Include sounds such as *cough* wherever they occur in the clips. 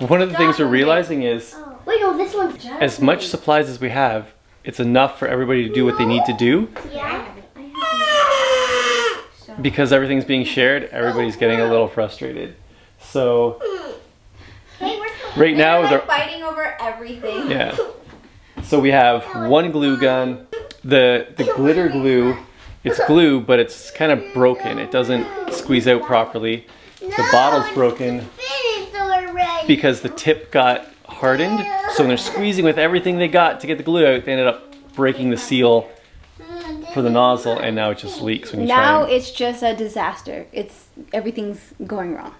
one of the things we're realizing is Oh. Wait, no, this one's as much supplies as we have, it's enough for everybody to do what they need to do. Yeah. Because everything's being shared, everybody's getting a little frustrated. So right now They're they're fighting over everything. yeah. So we have one glue gun. The the glitter glue, it's glue, but it's kind of broken. It doesn't squeeze out properly. The bottle's broken finished already? Because the tip got hardened. So when they're squeezing with everything they got to get the glue out, they ended up breaking the seal for the nozzle, and now it just leaks when you Now try. it's just a disaster. It's everything's going wrong.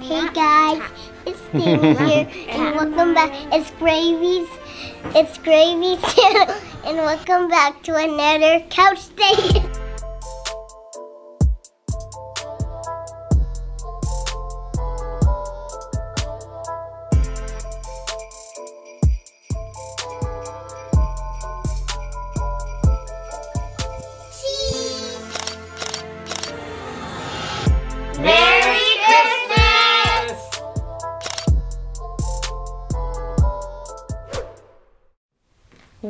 Hey guys, it's Dana *laughs* here, and welcome back. It's Gravy's, it's Gravy's channel, and welcome back to another couch day.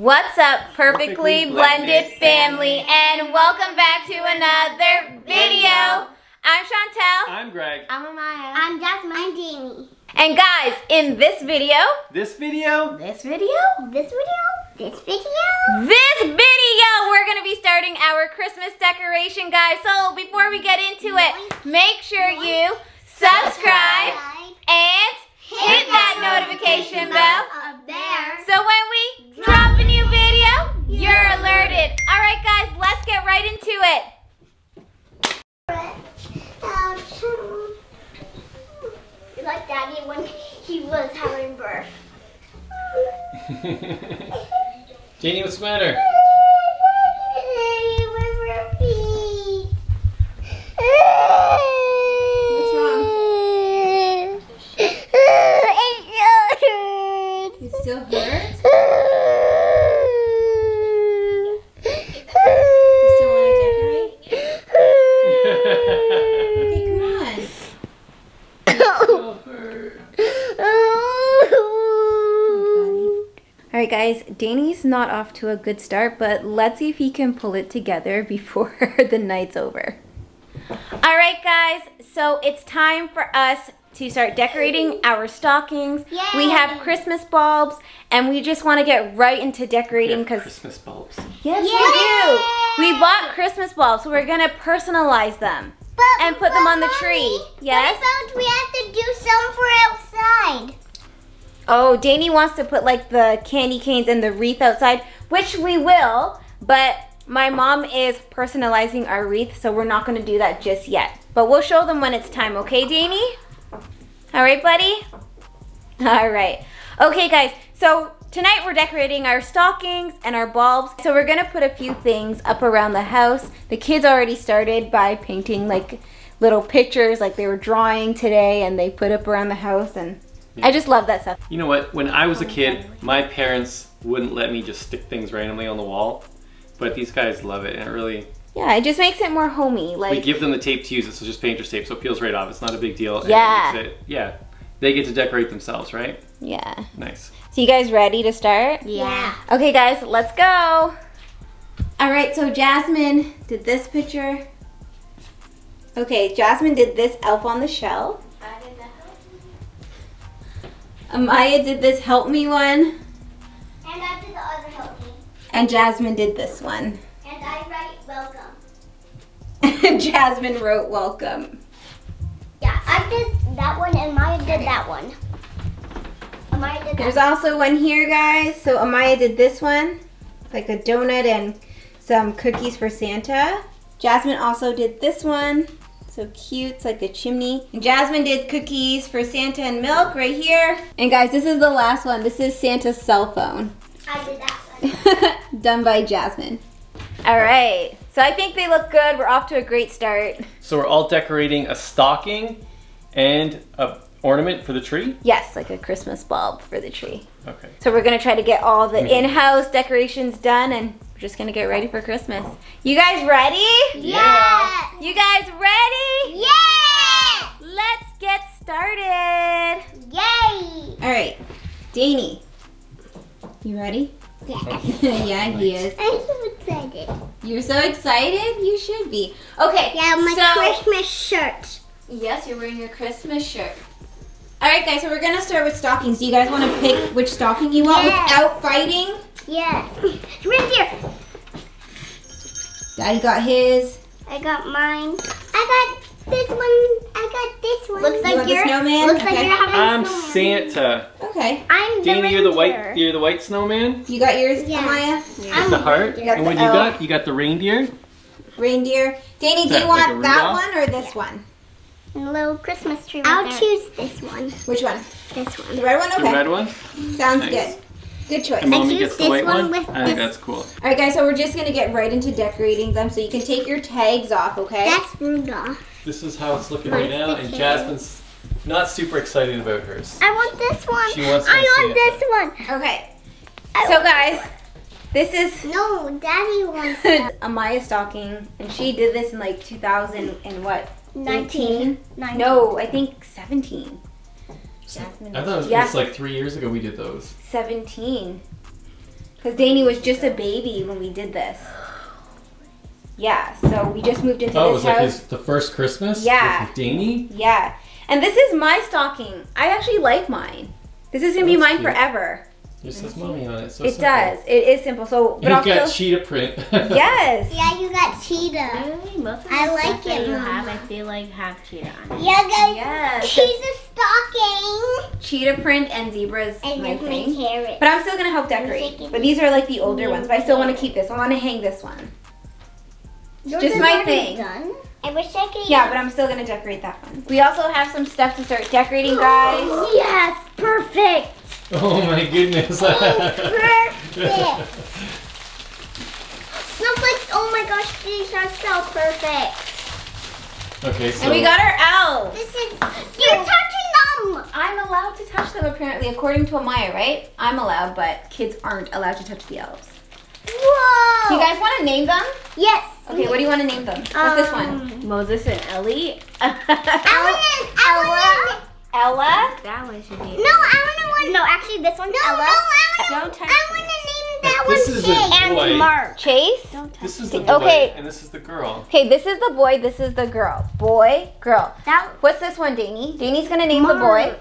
What's up, perfectly, Perfectly blended, blended family, and welcome back to another video. I'm Chantel. I'm Greg. I'm Amaya. I'm Jasmine. I'm Jamie. And guys, in this video, This video, this video, This video, this video. this video, we're gonna be starting our Christmas decoration, guys. So before we get into it, make sure you subscribe and hit that notification bell. up there. So when we drop a new video, you're alerted. All right, guys, let's get right into it. You like Daddy when he was having birth. Janie, what's the matter? What's wrong? It You still hurt? You still want to decorate? Okay, come on. All right, guys, Danny's not off to a good start, but let's see if he can pull it together *laughs* before *laughs* the night's over. All right, guys, so it's time for us to start decorating our stockings. We have Christmas bulbs, and we just want to get right into decorating because Christmas bulbs. yes, Yay. we do. We bought Christmas bulbs, so we're gonna personalize them and put them on the tree. Yes. What about we have to do some for outside? Oh, Danny wants to put like the candy canes and the wreath outside, which we will, but my mom is personalizing our wreath, so we're not to do that just yet. But we'll show them when it's time, okay, Danny? All right, buddy? All right. Okay, guys, so tonight we're decorating our stockings and our bulbs. So we're to put a few things up around the house. The kids already started by painting like little pictures, like they were drawing today, and they put up around the house, and I just love that stuff. You know what? When I was a oh, kid, my parents wouldn't let me just stick things randomly on the wall, but these guys love it, and it really. Yeah, it just makes it more homey. Like we give them the tape to use it, so just painter's tape, so it peels right off. It's not a big deal. and it Yeah. it- yeah. They get to decorate themselves, right? yeah. Nice. So you guys ready to start? Yeah. Okay, guys, let's go. All right, so Jasmine did this picture. Okay, Jasmine did this elf on the shelf. Amaya did this help me one. And I did the other helping. And Jasmine did this one. And I write welcome. *laughs* Jasmine wrote welcome. Yeah, I did that one and Maya did that one. And Maya did There's that also one here, guys. So Amaya did this one, It's like a donut and some cookies for Santa. Jasmine also did this one. So cute, it's like a chimney. And Jasmine did cookies for Santa and milk right here. And guys, this is the last one. This is Santa's cell phone. I did that one. *laughs* Done by Jasmine. All right. So I think they look good. We're off to a great start. So we're all decorating a stocking and a ornament for the tree. Yes, like a Christmas bulb for the tree. Okay. So we're gonna try to get all the in-house decorations done and we're just gonna get ready for Christmas. You guys ready? Yeah. You guys ready? Yeah. Let's get started. Yay! All right, Danny. You ready? Yes. *laughs* yeah, he is. I'm so excited. You're so excited? You should be. Okay. Yeah, my so, Christmas shirt. Yes, you're wearing your Christmas shirt. All right, guys. So we're gonna start with stockings. Do you guys want to pick which stocking you want Yes. without fighting? Yeah. Reindeer. Daddy got his. I got mine. I got this one. I got this one. Looks You like the you're. snowman? Looks like you're having I'm snowman. Santa. Okay. I'm the Danny, you're the white. You're the white snowman. You got yours, Yeah. Amaya? I'm the heart. reindeer. And what you got? You got the reindeer. Reindeer. Danny, do you like want a that one or this one? And a little Christmas tree. I'll choose this one. Which one? This one. The red one? The Okay. red one. Sounds Nice. good. Good choice. And mommy choose gets the this white one one. with I think this- that's cool. All right, guys. So we're just gonna get right into decorating them. So you can take your tags off, okay? That's Rudolph. Uh, this is how it's looking right now, and. Jasmine's not super excited about hers. I want this one. She wants I want see this one. Okay. I So guys, this is No, Daddy wants *laughs* that. Amaya stocking, and she did this in like 2000 and what? 19. 18? No, I think 17. Jasmine. I thought it was yeah, just like three years ago we did those. 17. Because Danny was just a baby when we did this. Yeah, so we just moved into Oh, it this was like his the first Christmas. Yeah. With Danny. Yeah. And this is my stocking. I actually like mine. This is gonna be mine cute. forever. It says mommy on it. So it simple. does. It is simple. So, but you I'll got still. cheetah print. *laughs* Yes. Yeah, you got cheetah. Really? Most of I like stuff that it, you Mama. have, I feel like have cheetah on it. Yeah, guys. Yes. Cheetah stocking. Cheetah print and zebras. And my here's my thing. carrot. But I'm still gonna help decorate. But these are like the older ones. But I still want to keep this. I want to hang this one. Yours just is my already thing. Done. I wish I could. Yeah, but I'm still gonna decorate that one. We also have some stuff to start decorating, guys. Yes, perfect. *laughs* oh my goodness. *laughs* Perfect. Snowflakes. Oh my gosh, these are so perfect. okay, so And we got our elves. This is. You're touching them. I'm allowed to touch them apparently, according to Amaya, right? I'm allowed, but kids aren't allowed to touch the elves. Whoa. You guys want to name them? Yes. Okay, what do you want to name them? What's this one? Um, Moses and Ellie. *laughs* I want Ella. Ella. that one should be. No, I want one. No, actually, this one's Ella. No, I want Don't touch I want to name that This one is a Chase. boy. And Mark. Chase. Don't touch This is the boy Okay. and this is the girl. Okay, this is the boy, this is the girl. Boy, girl. That What's this one, Danny? Danny's gonna name the boy.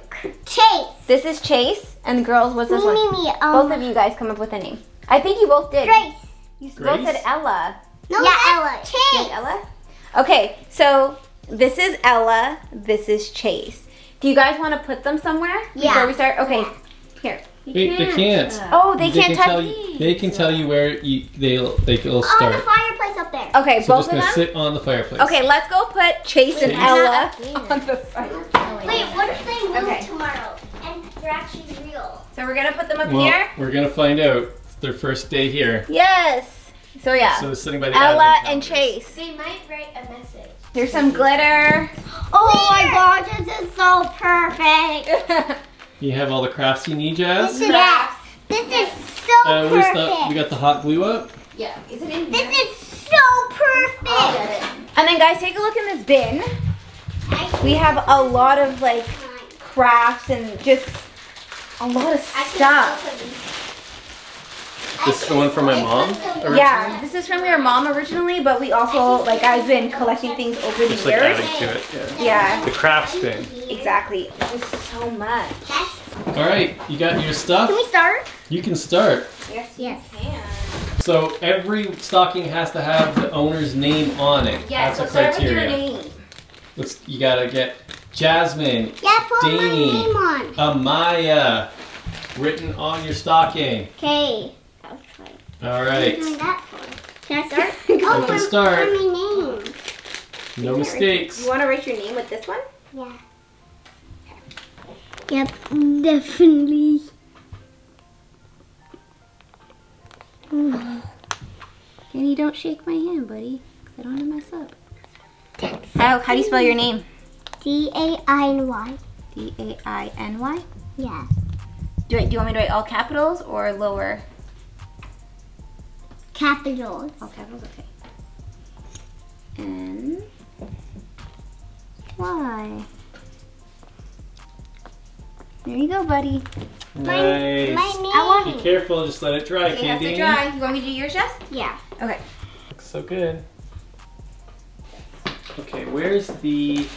Chase. This is Chase, and the girls, what's this Me, one? me, me. Um, Both of you guys come up with a name. I think you both did. Grace. You both said Ella. No, yeah, Ella. Did Chase. Ella? Okay, so this is Ella, this is Chase. Do you guys want to put them somewhere Yeah. before we start? Okay, here. They, they can't. Oh, they, can't can touch. tell you, They can tell you where you, they'll they'll On oh, the fireplace up there. Okay, both of them. So both just of gonna them. sit on the fireplace. Okay, let's go put Chase and Ella on the fire. Wait, what if they move Okay. tomorrow and they're actually real? So we're gonna put them up Well, here. we're gonna find out. It's their first day here. Yes. So yeah, So sitting by the Ella and. Chase. They might write a message. There's some glitter. Oh my gosh, this is so perfect. *laughs* You have all the crafts you need, Jazz. Yes. This is so Uh, perfect. the, we got the hot glue up. yeah. Is it in this is so perfect. I'll get it. And then guys, take a look in this bin. We have a lot of like crafts and just a lot of stuff. This is the one from my mom. originally? Yeah, this is from your mom originally, but we also like I've been collecting things over the Just like adding to it. Yeah. Yeah, The crafts bin. exactly. There's so much. All right, you got your stuff. Can we start? You can start. Yes, Yes. can. So every stocking has to have the owner's name on it. Yes, That's so a start with your criteria. name. Let's, you gotta get Jasmine, Yeah, put my Danny. name on. Amaya, written on your stocking. Okay. I'll try. All What are right, you doing that for? Can I *laughs* start? you oh, can for- start. My name. No mistakes. You want to write your name with this one? Yeah. Yep, definitely. *sighs* Danny, don't shake my hand, buddy. 'cause I don't want to mess up. How, oh, how do you spell your name? D A I N Y. D A I N Y. Yeah. Do, I, do you want me to write all capitals or lower? Capitals. All capitals, okay. N Y. There you go, buddy. Nice. My knee. I Be careful, just let it dry, It has to dry. You want me to do yours, Jess? Yeah. Okay. Looks so good. Okay, where's the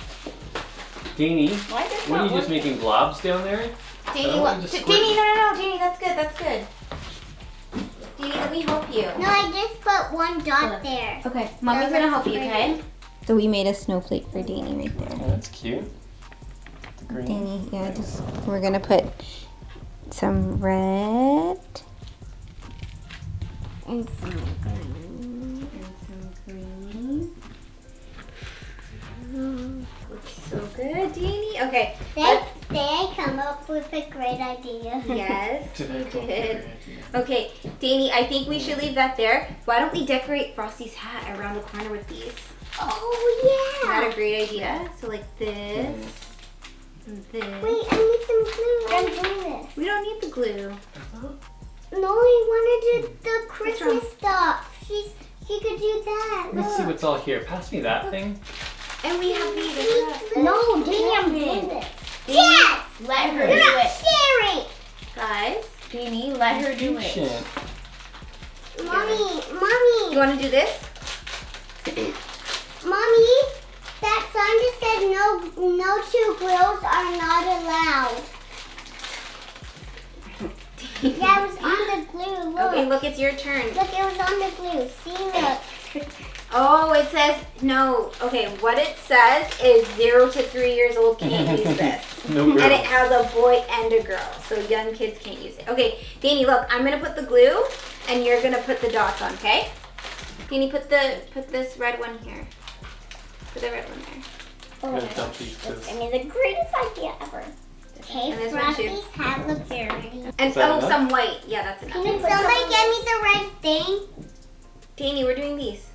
Danny? Why What are you just making blobs down there? Danny, Oh, what? just Danny, no, no, no, Danny, that's good, that's good. Danny, let me help you. No, I just put one dot there. Okay, mommy's gonna help you, okay? So we made a snowflake for Danny right there. Oh, that's cute. The green. Danny, yeah, just we're gonna put some red And some green and some green. Looks so good, Danny. Okay. Then, then I come up with a great idea. *laughs* Yes, Did you did. Okay, Danny, I think we should leave that there. Why don't we decorate Frosty's hat around the corner with these? Oh Is that a great idea? So like this and this. Wait, I need some glue. I'm doing this. We don't need the glue. Uh-huh. No, I wanted do the Christmas stuff. She's she could do that. Let's see what's all here. Pass me that thing. And we have these. No, Danny, I'm doing this. Danny, Yes. Let her do it. You're do not it. sharing. Guys, Danny, let her do it. Patient. Mommy, mommy, you want to do this? *clears throat* mommy. That sign just said no, no two grills are not allowed. *laughs* Yeah, it was on the glue. Look. Okay, look, it's your turn. Look, it was on the glue. See, look. *laughs* Oh, it says no. Okay, what it says is zero to three years old can't *laughs* use this. No And it has a boy and a girl, so young kids can't use it. Okay, Danny, look, I'm gonna put the glue, and you're gonna put the dots on, okay? Danny, put the put this red one here. Put the red one there. I'm gonna I mean, the greatest idea ever. Okay, And this one too. Frosty's hat looks pretty. And oh, enough? some white. Yeah, that's enough. Can somebody get me the red thing? Danny, we're doing these.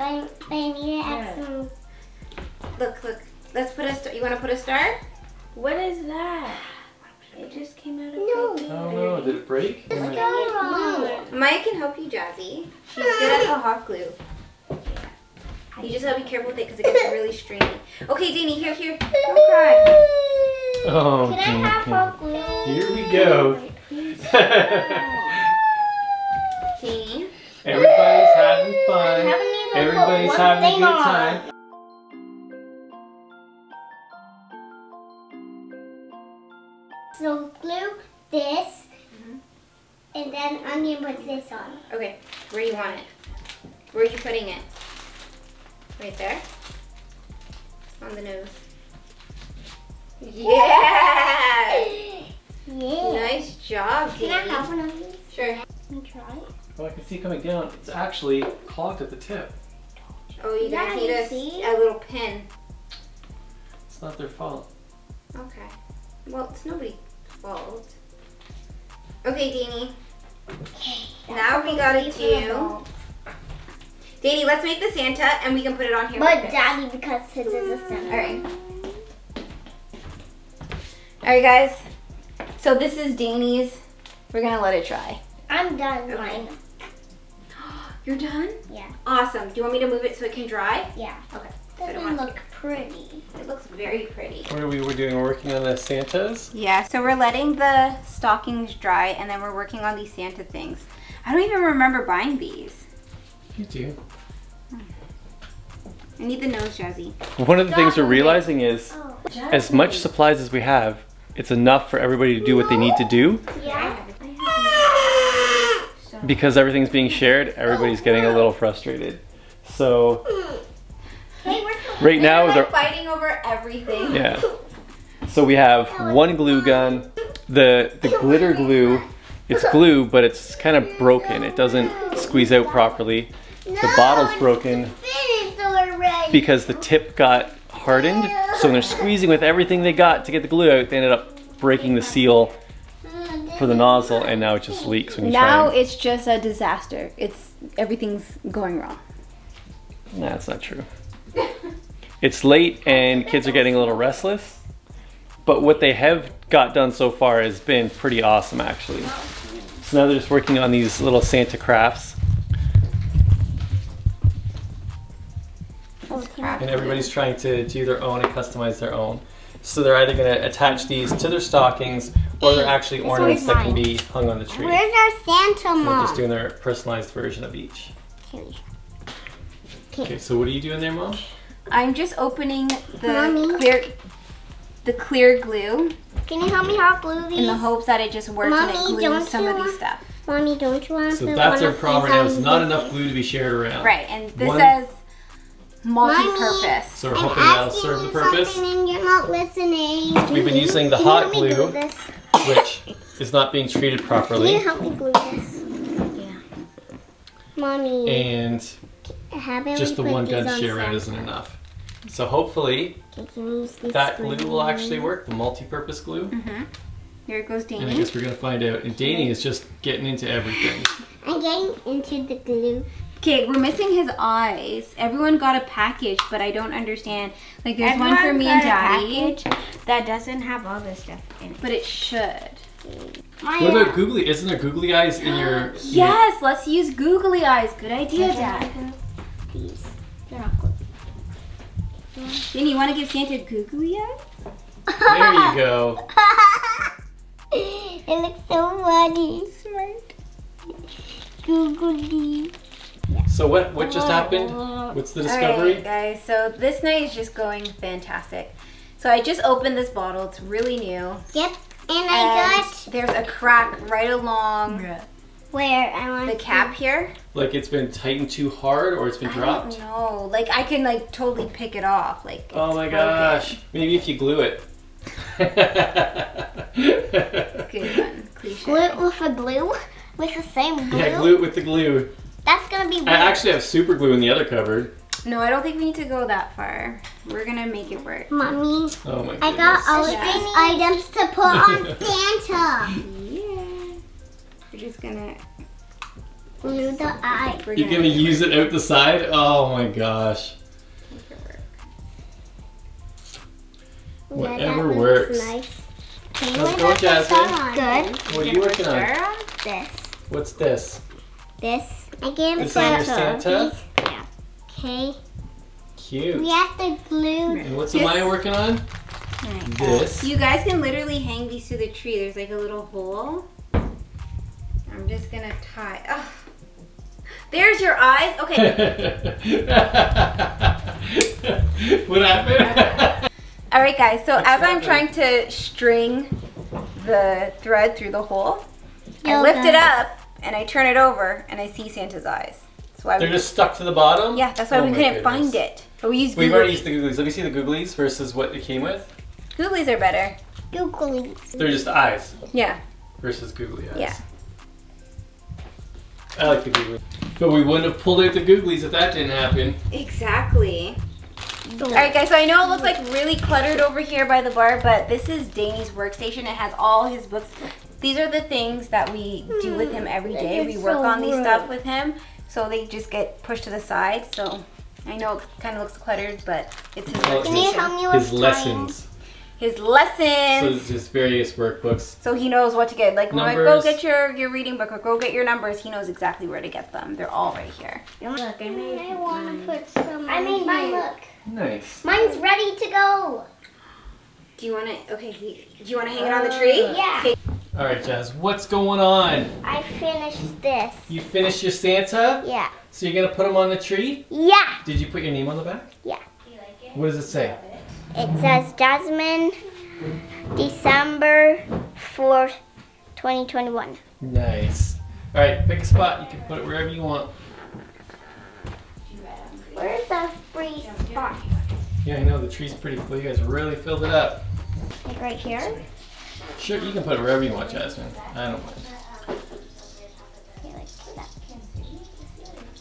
I, I need to add Yeah. some. Look, look. Let's put a star. You want to put a star? What is that? It just came out of No. my Oh no, did it break? Let's go. Maya can help you, Jazzy. She's good at the hot glue. You just gotta be careful with it because it gets really stringy. Okay, Danny, here, here. Don't cry. Oh, Can I have hot glue? Here we go. Danny. *laughs* Everybody's having I fun. Haven't even put Everybody's having a good on. time. So glue this, Mm-hmm. and then I'm gonna put this on. Okay, where you want it? Where are you putting it? Right there? On the nose. Yeah! *laughs* Yeah. Nice job, Can I have one of these? Sure. Can you try it? Oh, I can see coming down. It's actually clogged at the tip. Oh, you guys need you a, see? a little pin. It's not their fault. Okay. Well, it's nobody's fault. Okay, Danny. Okay, Now we gotta These do. Danny, let's make the Santa and we can put it on here. But like this. Daddy, because his is a Santa. Alright. Alright, guys. So this is Danny's. We're gonna let it dry. I'm done Okay. mine. You're done? Yeah. Awesome. Do you want me to move it so it can dry? Yeah. Okay. So I don't Doesn't want look pretty. It looks very pretty. What are we were doing? We're working on the Santas. Yeah, so we're letting the stockings dry and then we're working on these Santa things. I don't even remember buying these. You do. I need the nose jazzy. One of the things we're realizing is Oh. as much supplies as we have, it's enough for everybody to do what they need to do. Yeah. Because everything's being shared, everybody's getting a little frustrated. So Hey, right now, They're they're fighting over everything. Yeah. So we have one glue gun. The the glitter glue, it's glue, but it's kind of broken. It doesn't squeeze out properly. The bottle's broken because the tip got hardened. So when they're squeezing with everything they got to get the glue out, they ended up breaking the seal for the nozzle, and now it just leaks when you Now try. and- it's just a disaster. It's everything's going wrong. Nah, that's not true. It's late and kids are getting a little restless. But what they have got done so far has been pretty awesome actually. So now they're just working on these little Santa crafts. Oh, and everybody's trying to do their own and customize their own. So they're either going to attach these to their stockings or they're actually This ornaments that can be hung on the tree. Where's our Santa They're just doing their personalized version of each. Okay. Okay, so what are you doing there, Mom? I'm just opening the Mommy. clear the clear glue Can you help me help glue these? in the hopes that it just works and it glues some of these want- stuff. Mommy, don't you want to So that's one our of problem these right now. It's not enough glue to be shared around. Right, and this One- says multi-purpose. So we're I'm hoping that'll serve the purpose, and you're not listening. We've been using the Can hot glue. which is not being treated properly. Can you help me glue this? Yeah. Mommy, And just the one gun these on share around isn't enough. So hopefully Okay, can you use this that glue will actually work, the multi-purpose glue. Mm-hmm. Here goes Danny. And I guess we're gonna find out. And Danny is just getting into everything. I'm getting into the glue. Okay, we're missing his eyes. Everyone got a package, but I don't understand. Like, there's one for Everyone me and got a Daddy, package that doesn't have all this stuff in it. but it should. My, What about googly? Isn't there googly eyes in your? in your- Yes, let's use googly eyes. Good idea, Dad. These. They're not good. Danny, you want to give Santa googly eyes? There you go. *laughs* it looks so funny. Smart. Googly. So what? What just happened? What's the discovery? Alright, guys. So this night is just going fantastic. So I just opened this bottle. It's really new. Yep. And I And got there's a crack right along where I want the cap here. Like it's been tightened too hard, or it's been I dropped? don't. Like I can like totally pick it off. Like Oh my broken. gosh! Maybe if you glue it. Good one. *laughs* Cliche. glue it with a glue with the same glue. Yeah, glue it with the glue. That's gonna be weird. I actually have super glue in the other cupboard. No, I don't think we need to go that far. We're gonna make it work. Mommy, Oh my goodness. I got all of Yeah. these items to put on *laughs* Santa. Yeah. We're just gonna. Glue the eye. We're You're gonna use it out the side? Oh my gosh. make it work. Whatever that works. looks Nice. Okay, Let's what go, this Jasmine. Good. What are you working on this. What's this? This. I gave Is that your Santa? Yeah. Okay. Cute. We have to glue. And what's Yes. Amaya working on? This. You guys can literally hang these to the tree. There's like a little hole. I'm just gonna tie. Oh. There's your eyes. Okay. *laughs* what happened? *laughs* All right, guys. So What's as I'm trying to string the thread through the hole, I lift it up and I turn it over and I see Santa's eyes. That's why They're we, just stuck to the bottom? yeah, that's why Oh we couldn't goodness. find it. But we used We've already used the googlies. Let me see the googlies versus what it came with. Googlies are better. Googlies. They're just eyes Yeah. versus googly eyes. Yeah. I like the googlies. But we wouldn't have pulled out the googlies if that didn't happen. Exactly. All right, guys. So I know it looks like really cluttered over here by the bar, but this is Danny's workstation. It has all his books. These are the things that we do with him every day. We work so on these rude. stuff with him, so they just get pushed to the side. So I know it kind of looks cluttered, but it's his Well, Can you help me with His tying? lessons. His So lessons. it's just various workbooks. So he knows what to get. Like, when I go get your, your reading book or go get your numbers, he knows exactly where to get them. They're all right here. Look, I made I want to put some. I made mine. Look. Nice. Mine's ready to go. Do you want to? Okay. Do you want to hang it on the tree? Uh, yeah. Okay. All right, Jazz. What's going on? I finished this. You finished your Santa? Yeah. So you're gonna put him on the tree? Yeah. Did you put your name on the back? Yeah. What does it say? It says Jasmine, December 4th, 2021. Nice. All right, pick a spot. You can put it wherever you want. Free spot? Yeah, I know the tree's pretty full. You guys really filled it up. Like right here? Sure, you can put it wherever you want, Jasmine. I don't mind. Okay, like that.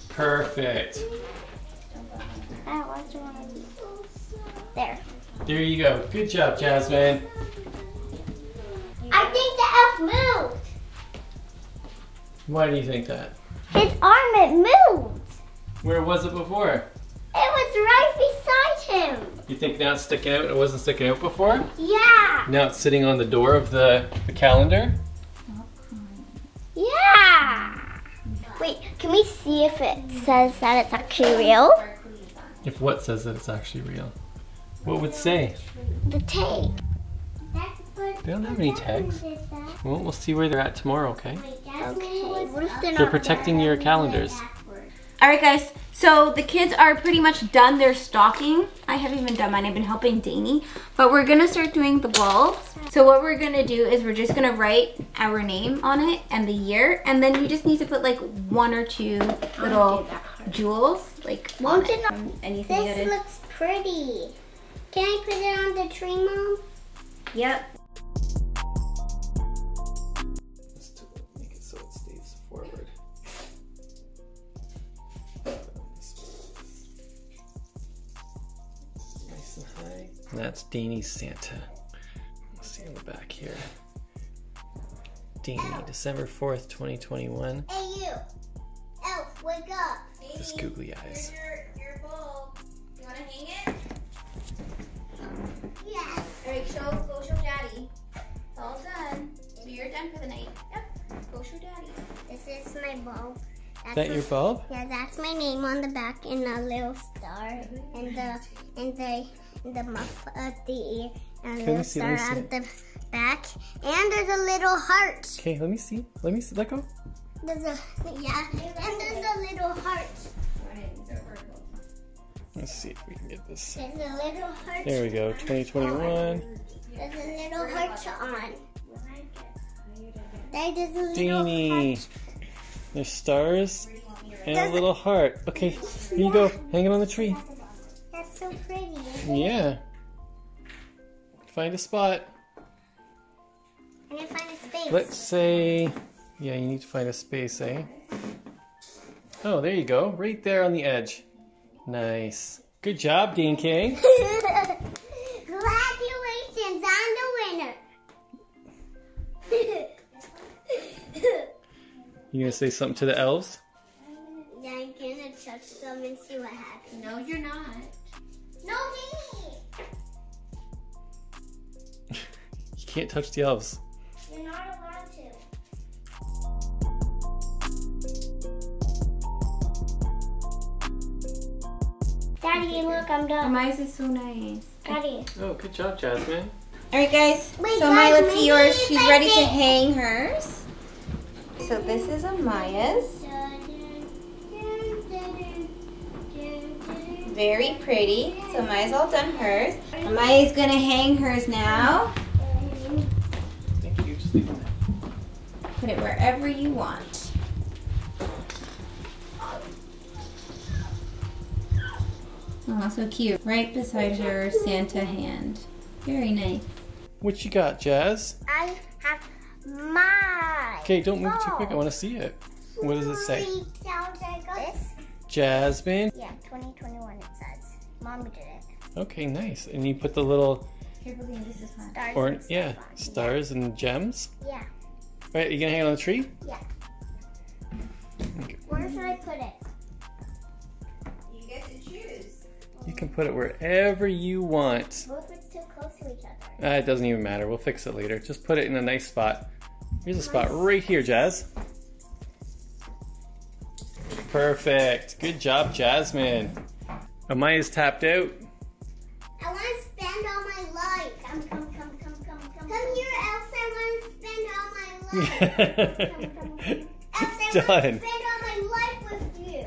Perfect. What's one of these? There. There you go. Good job, Jasmine. I think the elf moved. Why do you think that? His arm, it moved. Where was it before? It was right beside him. You think now it's sticking out it wasn't sticking out before? Yeah. Now it's sitting on the door of the, the calendar? Yeah. Wait, can we see if it says that it's actually real? If what says that it's actually real? What would say? The tag. They don't have any tags. Well, we'll see where they're at tomorrow, okay? Okay. What if they're They're protecting your calendars. All right, guys. So the kids are pretty much done their stocking. I haven't even done mine. I've been helping Danny. But we're going to start doing the bulbs. So what we're going to do is we're just going to write our name on it and the year. And then we just need to put like one or two little jewels. Like on Won't it not- from um, anything This looks pretty. Can I put it on the tree, Mom? Yep. And that's Danny's Santa. Let's see on the back here. Danny, December 4th, 2021. Hey, you. Elf, wake up. Just googly eyes. Your, your bulb. You want to hang it? Yes. All right, show, go show daddy. It's all done. So you're done for the night. Yep. Go show daddy. This is my bulb. That's that my- your bulb? Yeah, that's my name on the back and a little star and the and the and the muff of the ear and a Can little see- star on the back and there's a little heart. Okay, let me see. Let me see. Let go. There's a yeah and there's a little heart. Let's see if we can get this. There's a little heart. There we go. 2021. There's a little heart on. There's a little Danny. heart. There's stars and a little heart. Okay, here you go. Hang it on the tree. So pretty. Yeah. Find a spot. I'm gonna find a space. Let's say, yeah, you need to find a space, eh? Oh, there you go. Right there on the edge. Nice. Good job, Dean King. *laughs* Congratulations, I'm the winner. *laughs* You gonna say something to the elves? Can't touch the elves. You're not allowed to. Daddy, look, I'm done. Mine is so nice. Daddy. Oh, good job, Jasmine. All right, guys. Wait, so Maya, let's see yours. She's I ready to hang hers. So this is Amaya's. Very pretty. So Maya's all done hers. Amaya's gonna hang hers now. Thank you. Just leave it there. Put it wherever you want. Oh, so cute. Right beside her Santa hand. Very nice. What you got, Jazz? I have my. Okay, don't move too quick. I want to see it. What does it say? This. Jasmine. Yeah, 2021 it says. Mommy did it. Okay, nice. And you put the little Here, this is mine. Stars or and yeah, stuff on. stars and gems. Yeah. Right, you gonna hang it on the tree? Yeah. Okay. Where should I put it? You get to choose. You can put it wherever you want. Both are too close to each other. Uh, it doesn't even matter. We'll fix it later. Just put it in a nice spot. Here's a spot right here, Jazz. Perfect. Good job, Jasmine. Amaya's tapped out. Done. spend all my life with you.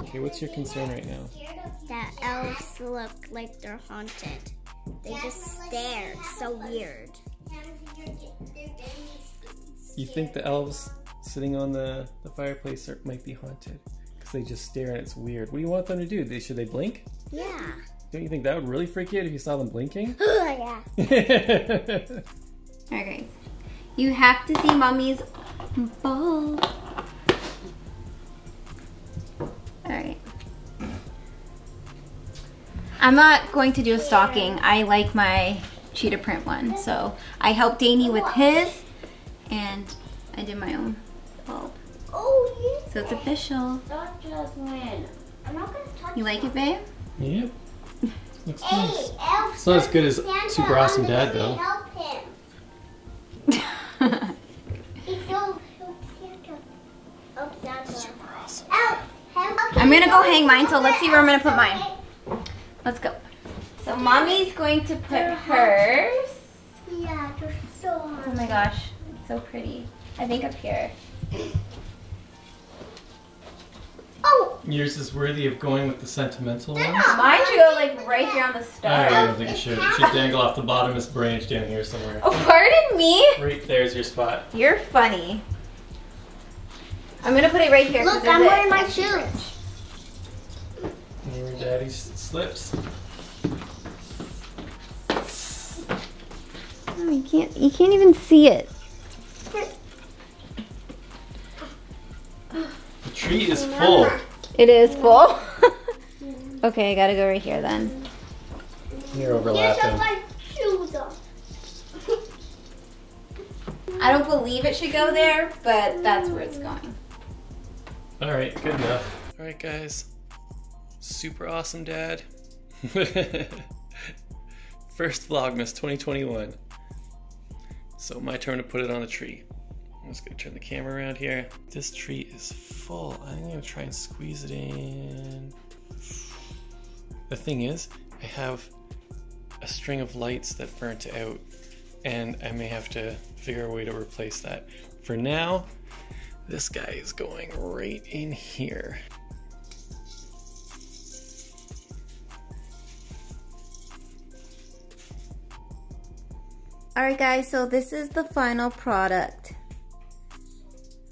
Okay, what's your concern right now? That elves look like they're haunted. They just stare. So weird. You think the elves sitting on the, the fireplace are, might be haunted? Because they just stare and it's weird. What do you want them to do? They, should they blink? Yeah. Don't you think that would really freak you out if you saw them blinking? *gasps* yeah. Alright, guys. You have to see mommy's ball. Alright. I'm not going to do a stocking. I like my cheetah print one. So I helped Danny with his and I did my own bulb. Oh, you So it's official. Stop, Jasmine. I'm not gonna touch You like it, babe? yep. *laughs* Looks nice. It's not as good as Super Awesome Dad, though. I'm gonna go hang mine, so let's see where I'm gonna put mine. Let's go. So So mommy's going to put hers. Yeah, they're so Oh my gosh, it's so pretty. I think up here. Oh, Yours is worthy of going with the sentimental one. Mine should go like right here on the oh, I don't think it should. It should dangle off the bottom bottomest branch down here somewhere. Oh, pardon me? Right there's your spot. You're funny. I'm gonna put it right here. look, I'm wearing my shoes. Here are daddy's slips. Oh, you can't. You can't even see it. The tree is full. It is full. *laughs* okay, I gotta go right here then. You're Yes, I have overlapping. my shoes on. I don't believe it should go there, but that's where it's going. Alright, good enough. Alright guys. Super awesome dad. *laughs* First Vlogmas 2021. So my turn to put it on the tree. I'm just gonna turn the camera around here. This tree is full. I'm gonna try and squeeze it in. The thing is, I have a string of lights that burnt out and I may have to figure a way to replace that. For now, this guy is going right in here. Alright guys, so this is the final product.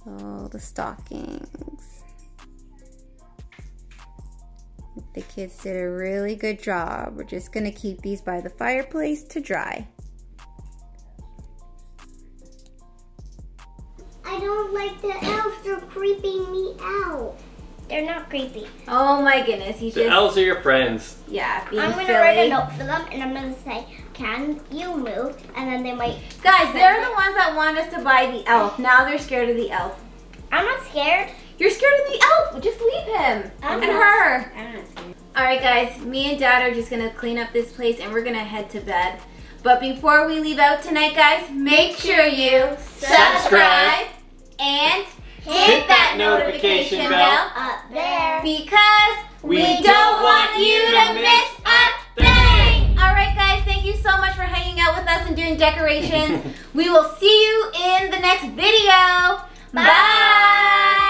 Oh, the stockings. The kids did a really good job. We're just gonna keep these by the fireplace to dry. I don't like the elves. They're creeping me out. They're not creepy. Oh my goodness, he's The just elves are your friends. yeah, being I'm gonna silly. write a note for them, and I'm gonna say, "Can you move?" And then they might. Guys, they're the ones that want us to buy the elf. Now they're scared of the elf. I'm not scared. You're scared of the elf. Just leave him I'm and not- her. I'm not scared. All right, guys. Me and Dad are just gonna clean up this place and we're gonna head to bed. But before we leave out tonight, guys, make sure you subscribe and hit that notification bell Up there. because We we don't don't want want you you to to miss a so much for hanging out with us and doing decorations. *laughs* we will see you in the next video. Bye. Bye.